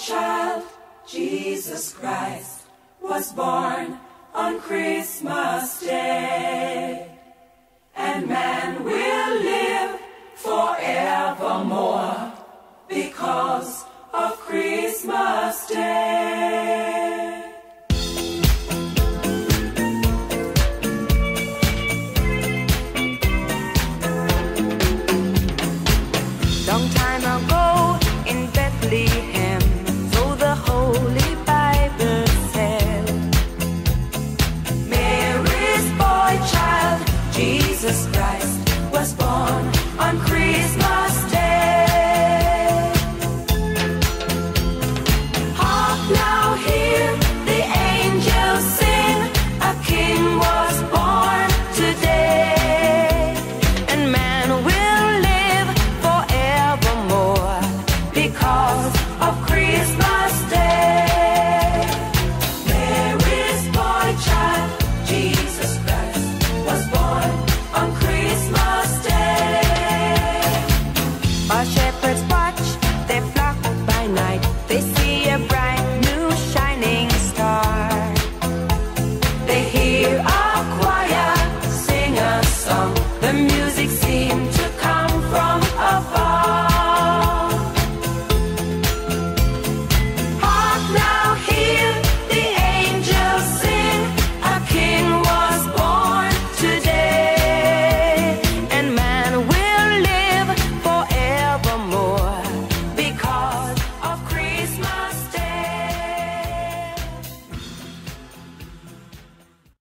child, Jesus Christ, was born on Christmas Day. And man will live forevermore because of Christmas Day. Shepherds watch their flock by night. They see a bright new shining star. They hear a choir sing a song. The music seemed